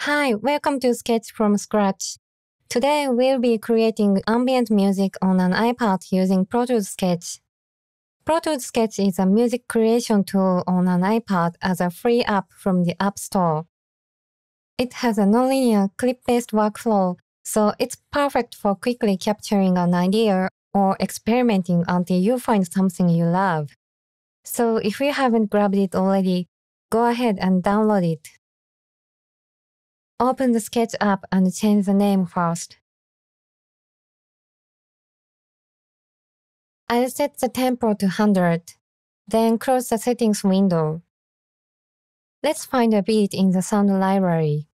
Hi, welcome to Sketch from Scratch. Today we'll be creating ambient music on an iPad using Pro Tools Sketch. Pro Tools Sketch is a music creation tool on an iPad as a free app from the App Store. It has a nonlinear clip-based workflow, so it's perfect for quickly capturing an idea or experimenting until you find something you love. So if you haven't grabbed it already, go ahead and download it. Open the Sketch app and change the name first. I'll set the tempo to 100, then close the settings window. Let's find a beat in the sound library.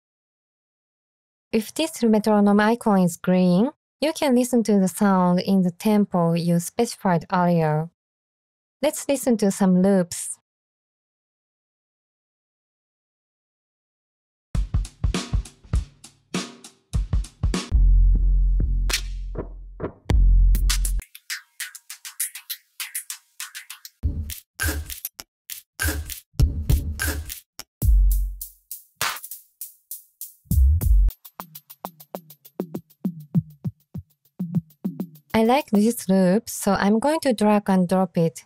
If this metronome icon is green, you can listen to the sound in the tempo you specified earlier. Let's listen to some loops. I like this loop, so I'm going to drag and drop it.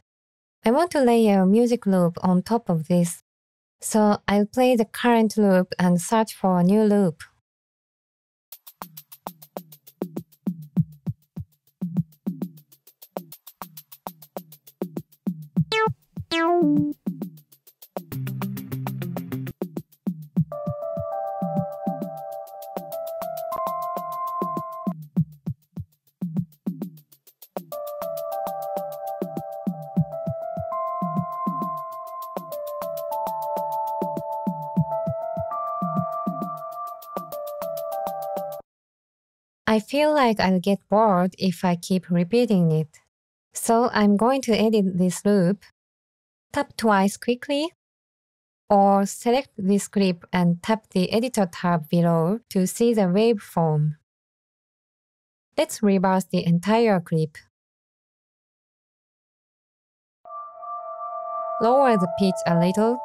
I want to layer a music loop on top of this. So I'll play the current loop and search for a new loop. I feel like I'll get bored if I keep repeating it. So I'm going to edit this loop. Tap twice quickly, or select this clip and tap the editor tab below to see the waveform. Let's reverse the entire clip. Lower the pitch a little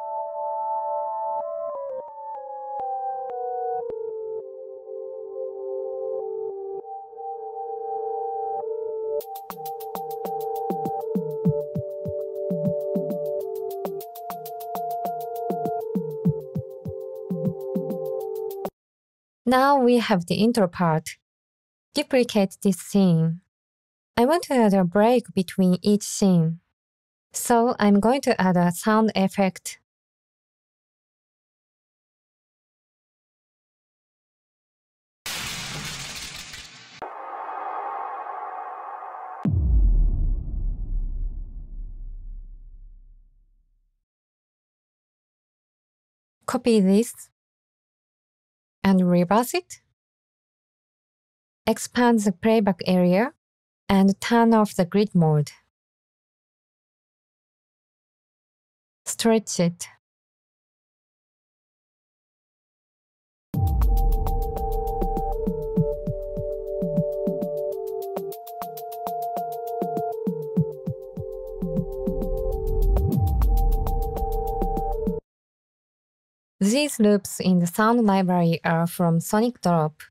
Now we have the intro part. Duplicate this scene. I want to add a break between each scene. So I'm going to add a sound effect. Copy this and reverse it. Expand the playback area and turn off the grid mode. Stretch it. These loops in the sound library are from Sonic Drop.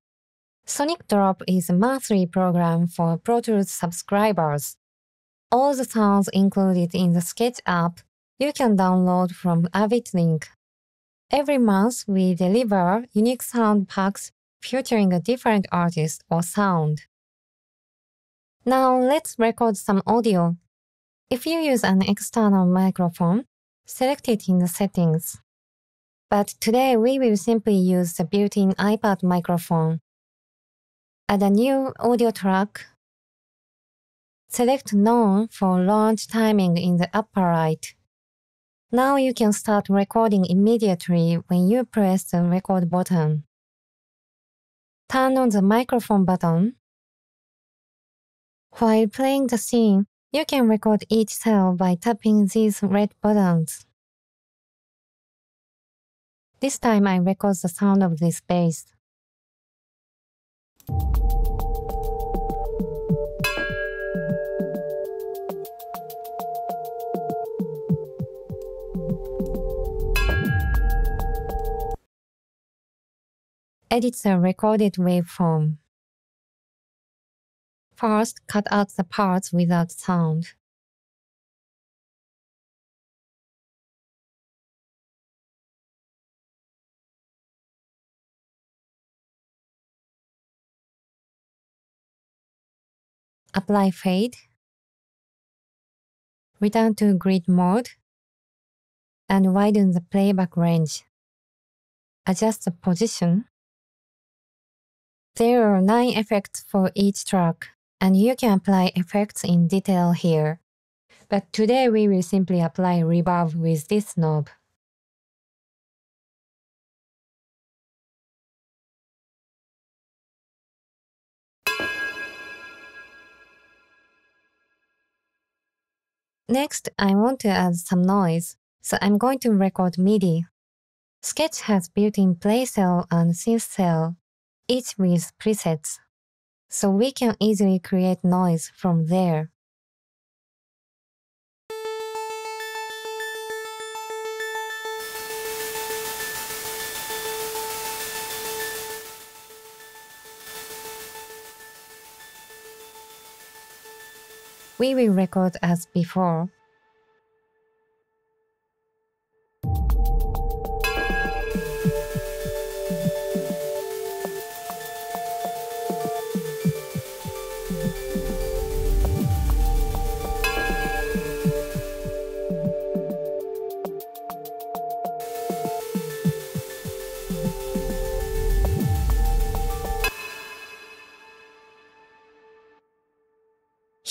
Sonic Drop is a monthly program for Pro Tools subscribers. All the sounds included in the Sketch app you can download from Avid link. Every month, we deliver unique sound packs featuring a different artist or sound. Now let's record some audio. If you use an external microphone, select it in the settings. But today we will simply use the built-in iPad microphone. Add a new audio track. Select None for launch timing in the upper right. Now you can start recording immediately when you press the record button. Turn on the microphone button. While playing the scene, you can record each cell by tapping these red buttons. This time I record the sound of this bass. Edit the recorded waveform. First, cut out the parts without sound. Apply fade. Return to grid mode and widen the playback range. Adjust the position. There are nine effects for each track, and you can apply effects in detail here. But today we will simply apply reverb with this knob. Next, I want to add some noise, so I'm going to record MIDI. Sketch has built-in PlayCell and SynthCell, each with presets, so we can easily create noise from there. We will record as before.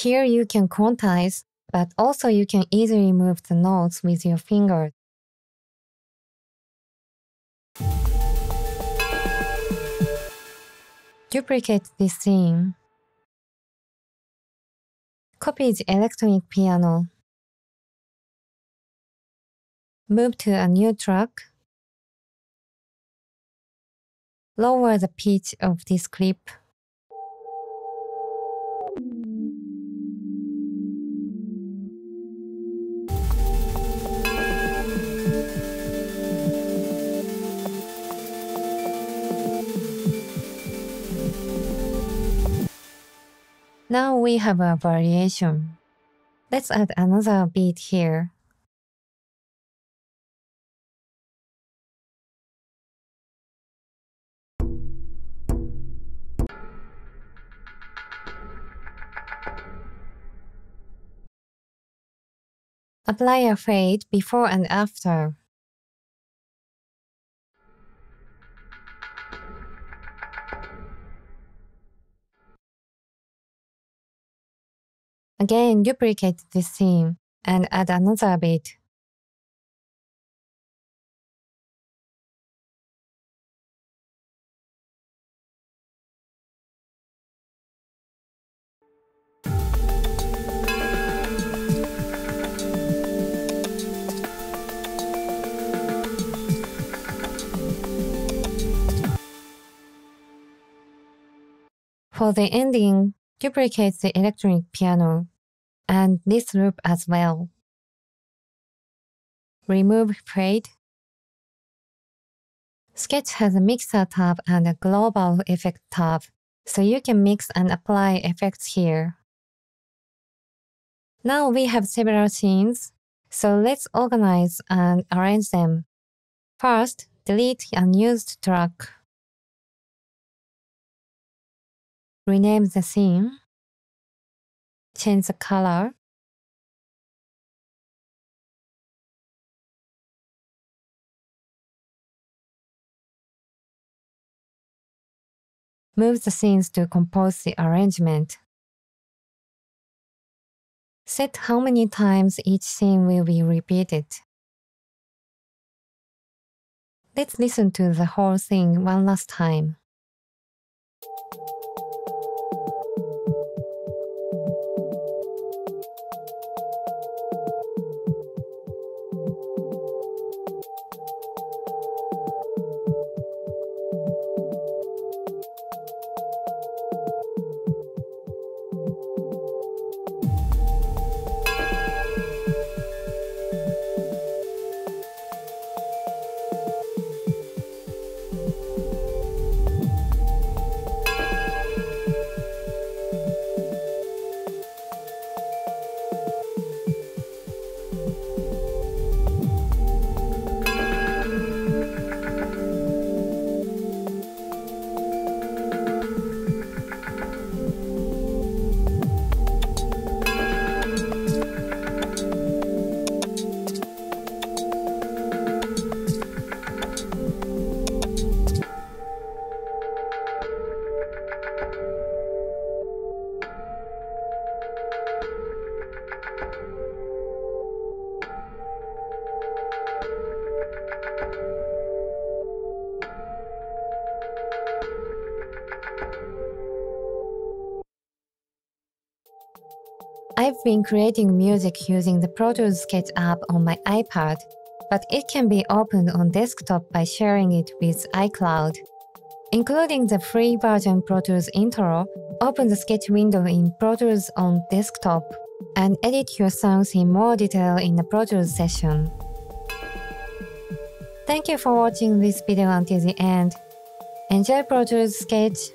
Here you can quantize, but also you can easily move the notes with your finger. Duplicate this scene. Copy the electronic piano. Move to a new track. Lower the pitch of this clip. Now we have a variation. Let's add another beat here. Apply a fade before and after. Again, duplicate this scene and add another bit. For the ending, duplicate the electronic piano and this loop as well. Remove fade. Sketch has a mixer tab and a global effect tab, so you can mix and apply effects here. Now we have several scenes, so let's organize and arrange them. First, delete unused track. rename the scene, change the color, move the scenes to compose the arrangement. Set how many times each scene will be repeated. Let's listen to the whole thing one last time. Been creating music using the Pro Tools Sketch app on my iPad, but it can be opened on desktop by sharing it with iCloud. Including the free version Pro Tools intro, open the sketch window in Pro Tools on desktop and edit your songs in more detail in the Pro Tools session. Thank you for watching this video until the end. Enjoy Pro Tools Sketch!